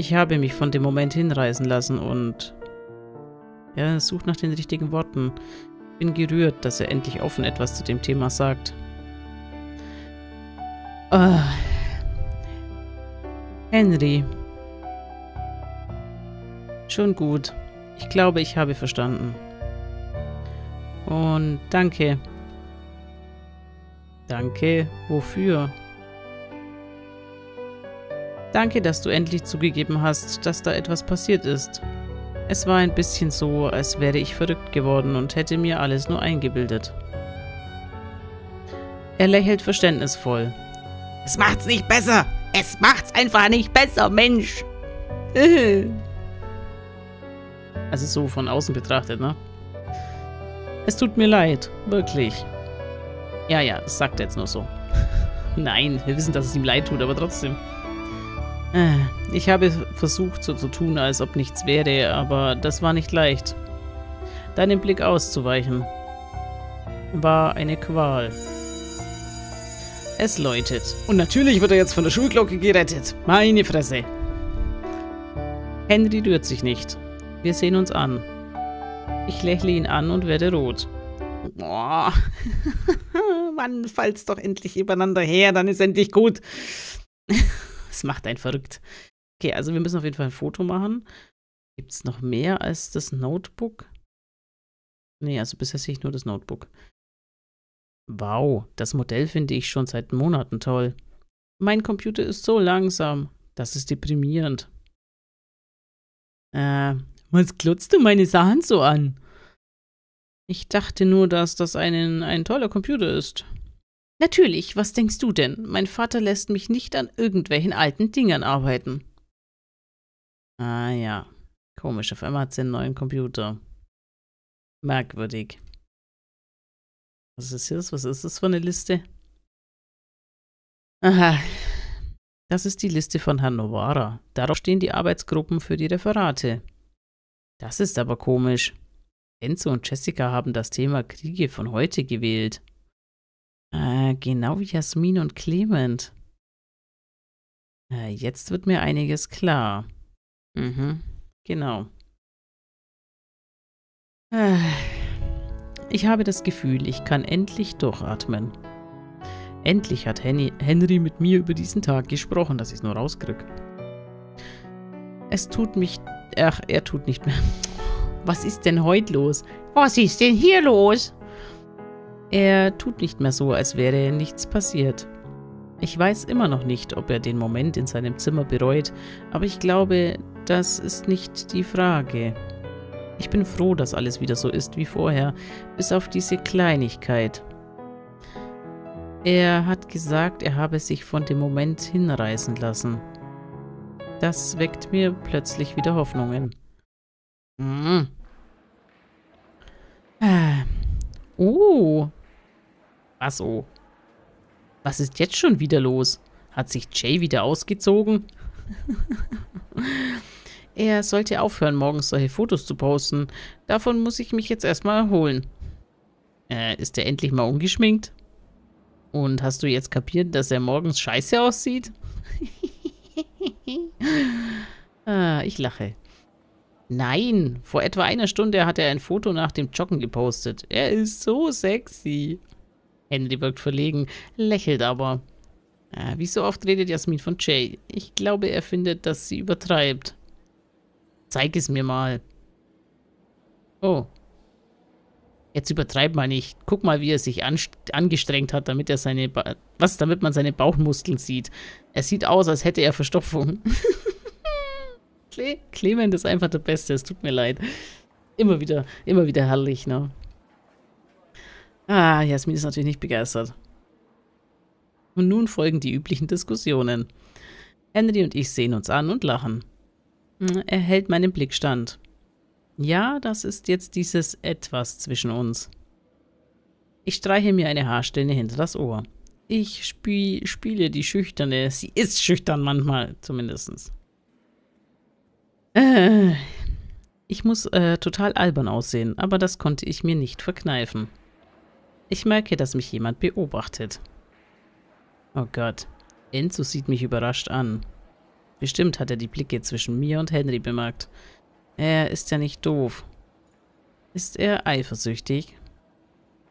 Ich habe mich von dem Moment hinreißen lassen und... Ja, sucht nach den richtigen Worten. Bin gerührt, dass er endlich offen etwas zu dem Thema sagt. Oh. Henry. Schon gut. Ich glaube, ich habe verstanden. Und danke. Danke. Wofür? Danke, dass du endlich zugegeben hast, dass da etwas passiert ist. Es war ein bisschen so, als wäre ich verrückt geworden und hätte mir alles nur eingebildet. Er lächelt verständnisvoll. Es macht's nicht besser. Es macht's einfach nicht besser, Mensch. also so von außen betrachtet, ne? Es tut mir leid, wirklich. Ja, ja, das sagt er jetzt nur so. Nein, wir wissen, dass es ihm leid tut, aber trotzdem. Äh, ich habe versucht, so zu tun, als ob nichts wäre, aber das war nicht leicht. Deinem Blick auszuweichen war eine Qual. Es läutet. Und natürlich wird er jetzt von der Schulglocke gerettet. Meine Fresse. Henry rührt sich nicht. Wir sehen uns an. Ich lächle ihn an und werde rot. Boah. Mann, fallt's doch endlich übereinander her, dann ist endlich gut. Das macht einen verrückt. Okay, also wir müssen auf jeden Fall ein Foto machen. Gibt es noch mehr als das Notebook? Nee, also bisher sehe ich nur das Notebook. Wow, das Modell finde ich schon seit Monaten toll. Mein Computer ist so langsam. Das ist deprimierend. Äh, was glotzt du meine Sachen so an? Ich dachte nur, dass das ein, ein toller Computer ist. Natürlich, was denkst du denn? Mein Vater lässt mich nicht an irgendwelchen alten Dingern arbeiten. Ah ja, komisch, auf einmal hat sie einen neuen Computer. Merkwürdig. Was ist das? Was ist das für eine Liste? Aha, das ist die Liste von Herrn Novara. Darauf stehen die Arbeitsgruppen für die Referate. Das ist aber komisch. Enzo und Jessica haben das Thema Kriege von heute gewählt. Äh, genau wie Jasmin und Clement. Äh, jetzt wird mir einiges klar. Mhm, genau. Äh, ich habe das Gefühl, ich kann endlich durchatmen. Endlich hat Henny, Henry mit mir über diesen Tag gesprochen, dass ich es nur rauskrieg. Es tut mich... Ach, er tut nicht mehr. Was ist denn heute los? Was ist denn hier los? Er tut nicht mehr so, als wäre nichts passiert. Ich weiß immer noch nicht, ob er den Moment in seinem Zimmer bereut, aber ich glaube, das ist nicht die Frage. Ich bin froh, dass alles wieder so ist wie vorher, bis auf diese Kleinigkeit. Er hat gesagt, er habe sich von dem Moment hinreißen lassen. Das weckt mir plötzlich wieder Hoffnungen. Mm. Ah. Oh, was oh? Was ist jetzt schon wieder los? Hat sich Jay wieder ausgezogen? er sollte aufhören, morgens solche Fotos zu posten. Davon muss ich mich jetzt erstmal erholen. Äh, ist er endlich mal ungeschminkt? Und hast du jetzt kapiert, dass er morgens scheiße aussieht? ah, ich lache. Nein, vor etwa einer Stunde hat er ein Foto nach dem Joggen gepostet. Er ist so sexy. Henry wirkt verlegen, lächelt aber. Äh, wie so oft redet Jasmin von Jay. Ich glaube, er findet, dass sie übertreibt. Zeig es mir mal. Oh. Jetzt übertreib mal nicht. Guck mal, wie er sich angestrengt hat, damit er seine... Ba Was? Damit man seine Bauchmuskeln sieht. Er sieht aus, als hätte er Verstopfung. Cle Clement ist einfach der Beste. Es tut mir leid. Immer wieder, immer wieder herrlich, ne? Ah, Jasmin ist natürlich nicht begeistert. Und nun folgen die üblichen Diskussionen. Henry und ich sehen uns an und lachen. Hm, er hält meinen Blick stand. Ja, das ist jetzt dieses Etwas zwischen uns. Ich streiche mir eine Haarstelle hinter das Ohr. Ich spie spiele die Schüchterne. Sie ist schüchtern manchmal, zumindest. Äh, ich muss äh, total albern aussehen, aber das konnte ich mir nicht verkneifen. Ich merke, dass mich jemand beobachtet. Oh Gott. Enzo sieht mich überrascht an. Bestimmt hat er die Blicke zwischen mir und Henry bemerkt. Er ist ja nicht doof. Ist er eifersüchtig?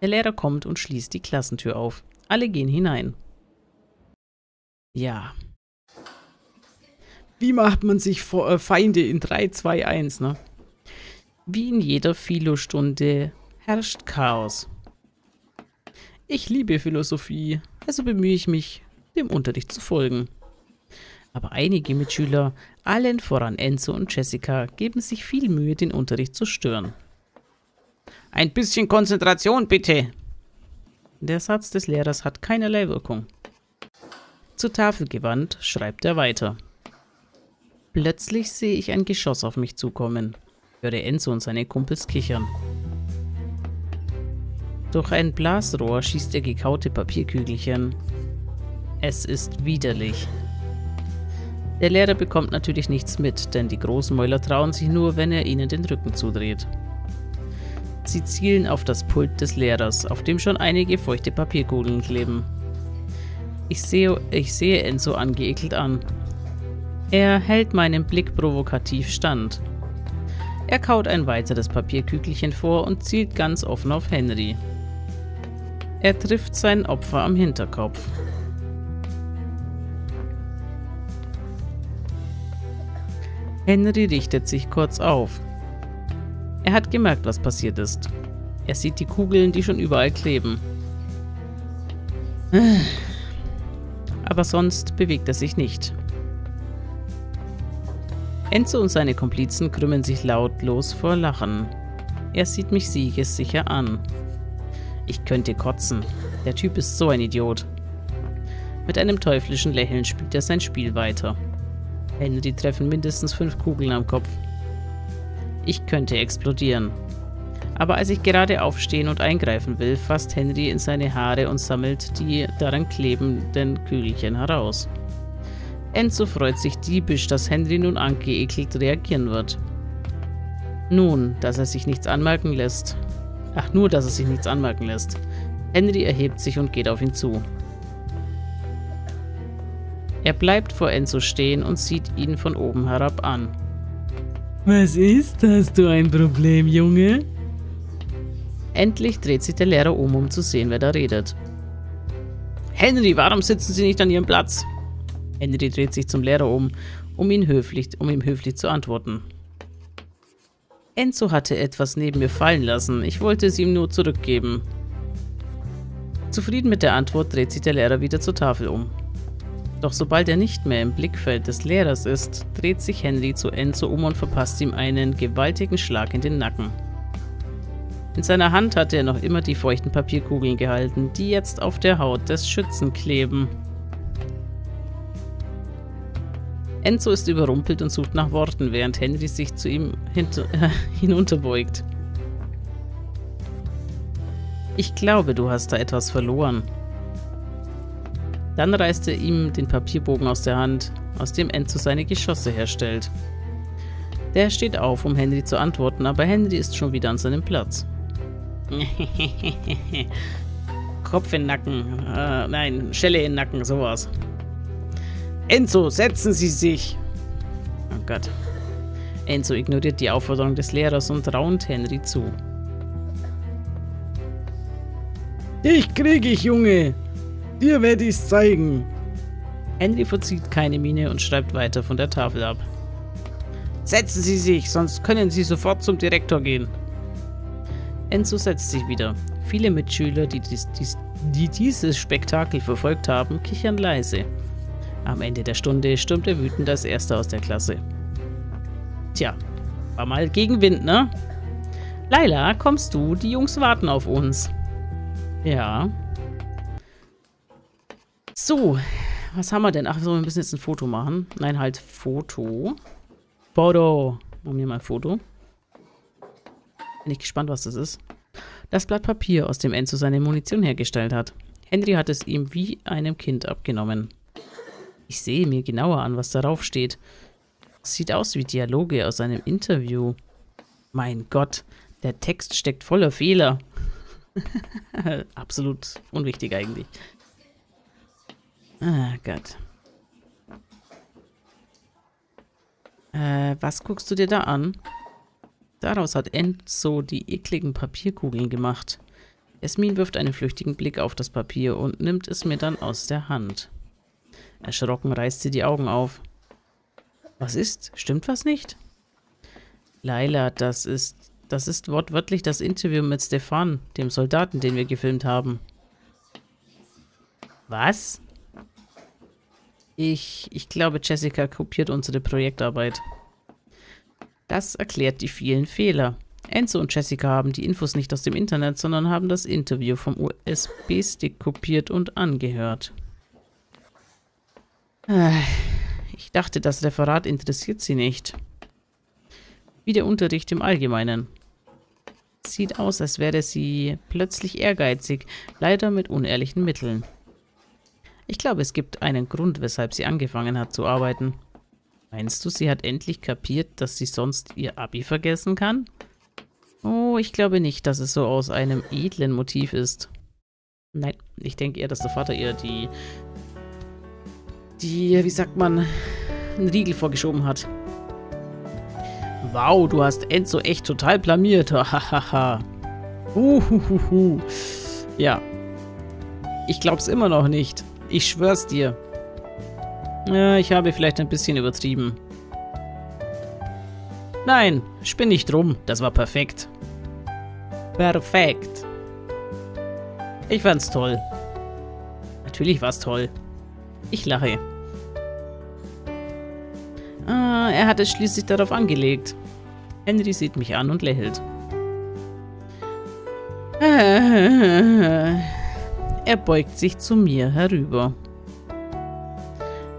Der Lehrer kommt und schließt die Klassentür auf. Alle gehen hinein. Ja. Wie macht man sich äh, Feinde in 3, 2, 1, ne? Wie in jeder Philo-Stunde herrscht Chaos. Ich liebe Philosophie, also bemühe ich mich, dem Unterricht zu folgen. Aber einige Mitschüler, allen voran Enzo und Jessica, geben sich viel Mühe, den Unterricht zu stören. Ein bisschen Konzentration, bitte. Der Satz des Lehrers hat keinerlei Wirkung. Zur Tafel gewandt, schreibt er weiter. Plötzlich sehe ich ein Geschoss auf mich zukommen, höre Enzo und seine Kumpels kichern. Durch ein Blasrohr schießt er gekaute Papierkügelchen. Es ist widerlich. Der Lehrer bekommt natürlich nichts mit, denn die Großmäuler trauen sich nur, wenn er ihnen den Rücken zudreht. Sie zielen auf das Pult des Lehrers, auf dem schon einige feuchte Papierkugeln kleben. Ich sehe, ich sehe Enzo angeekelt an. Er hält meinem Blick provokativ stand. Er kaut ein weiteres Papierkügelchen vor und zielt ganz offen auf Henry. Er trifft sein Opfer am Hinterkopf. Henry richtet sich kurz auf. Er hat gemerkt, was passiert ist. Er sieht die Kugeln, die schon überall kleben. Aber sonst bewegt er sich nicht. Enzo und seine Komplizen krümmen sich lautlos vor Lachen. Er sieht mich siegessicher an. Ich könnte kotzen. Der Typ ist so ein Idiot. Mit einem teuflischen Lächeln spielt er sein Spiel weiter. Henry treffen mindestens fünf Kugeln am Kopf. Ich könnte explodieren. Aber als ich gerade aufstehen und eingreifen will, fasst Henry in seine Haare und sammelt die daran klebenden Kügelchen heraus. Enzo freut sich diebisch, dass Henry nun angeekelt reagieren wird. Nun, dass er sich nichts anmerken lässt. Ach, nur, dass er sich nichts anmerken lässt. Henry erhebt sich und geht auf ihn zu. Er bleibt vor Enzo stehen und sieht ihn von oben herab an. Was ist? Hast du ein Problem, Junge? Endlich dreht sich der Lehrer um, um zu sehen, wer da redet. Henry, warum sitzen Sie nicht an Ihrem Platz? Henry dreht sich zum Lehrer um, um, ihn höflich, um ihm höflich zu antworten. Enzo hatte etwas neben mir fallen lassen. Ich wollte es ihm nur zurückgeben. Zufrieden mit der Antwort dreht sich der Lehrer wieder zur Tafel um. Doch sobald er nicht mehr im Blickfeld des Lehrers ist, dreht sich Henry zu Enzo um und verpasst ihm einen gewaltigen Schlag in den Nacken. In seiner Hand hatte er noch immer die feuchten Papierkugeln gehalten, die jetzt auf der Haut des Schützen kleben. Enzo ist überrumpelt und sucht nach Worten, während Henry sich zu ihm äh, hinunterbeugt. Ich glaube, du hast da etwas verloren, dann reißt er ihm den Papierbogen aus der Hand, aus dem Enzo seine Geschosse herstellt. Der steht auf, um Henry zu antworten, aber Henry ist schon wieder an seinem Platz. Kopf in den Nacken. Äh, nein, Schelle in den Nacken, sowas. Enzo, setzen Sie sich! Oh Gott. Enzo ignoriert die Aufforderung des Lehrers und raunt Henry zu. Dich krieg ich, Junge! Dir werde ich's zeigen. Henry verzieht keine Miene und schreibt weiter von der Tafel ab. Setzen Sie sich, sonst können Sie sofort zum Direktor gehen. Enzo setzt sich wieder. Viele Mitschüler, die, dies, dies, die dieses Spektakel verfolgt haben, kichern leise. Am Ende der Stunde stürmt er wütend als Erster aus der Klasse. Tja, war mal Gegenwind, ne? Laila, kommst du? Die Jungs warten auf uns. Ja, so, was haben wir denn? Ach so, wir müssen jetzt ein Foto machen. Nein, halt Foto. Foto. Machen wir mal ein Foto. Bin ich gespannt, was das ist. Das Blatt Papier, aus dem Enzo seine Munition hergestellt hat. Henry hat es ihm wie einem Kind abgenommen. Ich sehe mir genauer an, was darauf steht. Sieht aus wie Dialoge aus einem Interview. Mein Gott, der Text steckt voller Fehler. Absolut unwichtig eigentlich. Ah, Gott. Äh, was guckst du dir da an? Daraus hat Enzo die ekligen Papierkugeln gemacht. Esmin wirft einen flüchtigen Blick auf das Papier und nimmt es mir dann aus der Hand. Erschrocken reißt sie die Augen auf. Was ist? Stimmt was nicht? Laila, das ist... Das ist wortwörtlich das Interview mit Stefan, dem Soldaten, den wir gefilmt haben. Was? Ich, ich glaube, Jessica kopiert unsere Projektarbeit. Das erklärt die vielen Fehler. Enzo und Jessica haben die Infos nicht aus dem Internet, sondern haben das Interview vom USB-Stick kopiert und angehört. Äh, ich dachte, das Referat interessiert sie nicht. Wie der Unterricht im Allgemeinen. Sieht aus, als wäre sie plötzlich ehrgeizig, leider mit unehrlichen Mitteln. Ich glaube, es gibt einen Grund, weshalb sie angefangen hat zu arbeiten. Meinst du, sie hat endlich kapiert, dass sie sonst ihr Abi vergessen kann? Oh, ich glaube nicht, dass es so aus einem edlen Motiv ist. Nein, ich denke eher, dass der Vater ihr die... Die, wie sagt man, einen Riegel vorgeschoben hat. Wow, du hast Enzo echt total blamiert. Hahaha. Uhuhuhu. Ja. Ich glaub's immer noch nicht. Ich schwör's dir. Ja, ich habe vielleicht ein bisschen übertrieben. Nein, spinn nicht rum. Das war perfekt. Perfekt. Ich fand's toll. Natürlich war's toll. Ich lache. Er hat es schließlich darauf angelegt. Henry sieht mich an und lächelt. Er beugt sich zu mir herüber.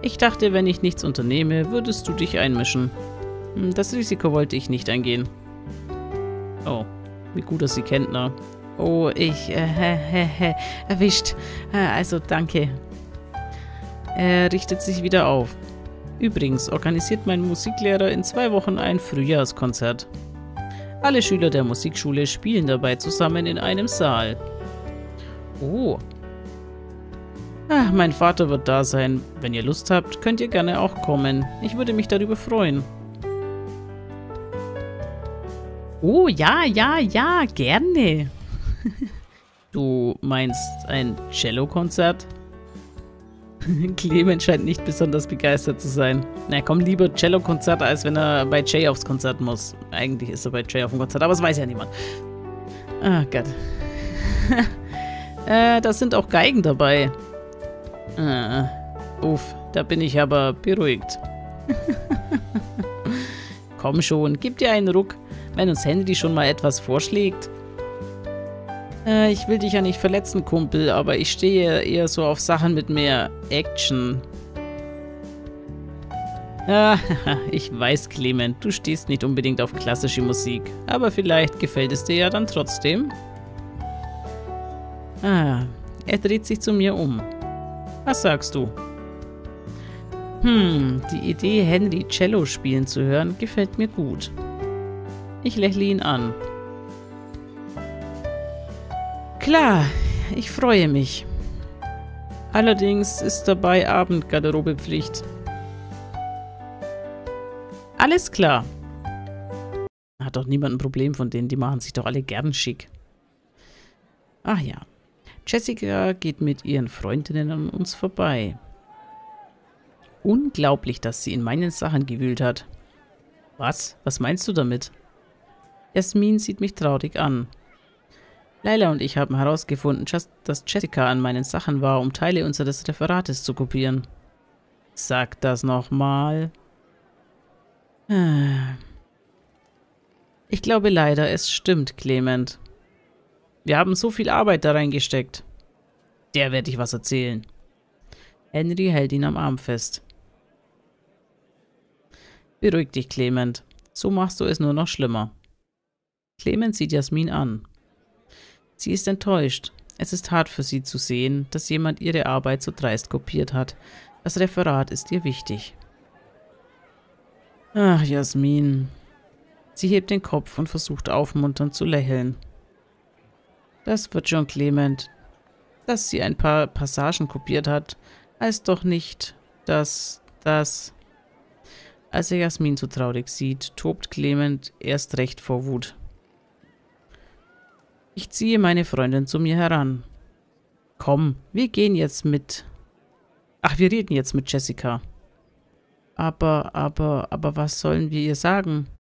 Ich dachte, wenn ich nichts unternehme, würdest du dich einmischen. Das Risiko wollte ich nicht eingehen. Oh, wie gut er sie kennt, na. Oh, ich, äh, erwischt. Also, danke. Er richtet sich wieder auf. Übrigens organisiert mein Musiklehrer in zwei Wochen ein Frühjahrskonzert. Alle Schüler der Musikschule spielen dabei zusammen in einem Saal. Oh. Ach, mein Vater wird da sein. Wenn ihr Lust habt, könnt ihr gerne auch kommen. Ich würde mich darüber freuen. Oh, ja, ja, ja, gerne. du meinst ein Cello-Konzert? Clemens scheint nicht besonders begeistert zu sein. Na komm, lieber Cello-Konzert, als wenn er bei Jay aufs Konzert muss. Eigentlich ist er bei Jay auf dem Konzert, aber das weiß ja niemand. Ah, Gott. äh, da sind auch Geigen dabei. Ah, uff, da bin ich aber beruhigt. komm schon, gib dir einen Ruck, wenn uns Henry schon mal etwas vorschlägt. Äh, ich will dich ja nicht verletzen, Kumpel, aber ich stehe eher so auf Sachen mit mehr Action. Ah, ich weiß, Clement, du stehst nicht unbedingt auf klassische Musik, aber vielleicht gefällt es dir ja dann trotzdem. Ah, er dreht sich zu mir um. Was sagst du? Hm, die Idee, Henry Cello spielen zu hören, gefällt mir gut. Ich lächle ihn an. Klar, ich freue mich. Allerdings ist dabei Abendgarderobepflicht. Alles klar. Hat doch niemand ein Problem von denen, die machen sich doch alle gern schick. Ach ja. Jessica geht mit ihren Freundinnen an uns vorbei. Unglaublich, dass sie in meinen Sachen gewühlt hat. Was? Was meinst du damit? Jasmin sieht mich traurig an. Laila und ich haben herausgefunden, dass Jessica an meinen Sachen war, um Teile unseres Referates zu kopieren. Sag das nochmal. Ich glaube leider, es stimmt, Clement. Wir haben so viel Arbeit da reingesteckt. Der werde ich was erzählen. Henry hält ihn am Arm fest. Beruhig dich, Clement. So machst du es nur noch schlimmer. Clement sieht Jasmin an. Sie ist enttäuscht. Es ist hart für sie zu sehen, dass jemand ihre Arbeit so dreist kopiert hat. Das Referat ist ihr wichtig. Ach, Jasmin. Sie hebt den Kopf und versucht aufmunternd zu lächeln. Das wird schon Clement. Dass sie ein paar Passagen kopiert hat, heißt doch nicht, dass das... Als er Jasmin so traurig sieht, tobt Clement erst recht vor Wut. Ich ziehe meine Freundin zu mir heran. Komm, wir gehen jetzt mit. Ach, wir reden jetzt mit Jessica. Aber, aber, aber was sollen wir ihr sagen?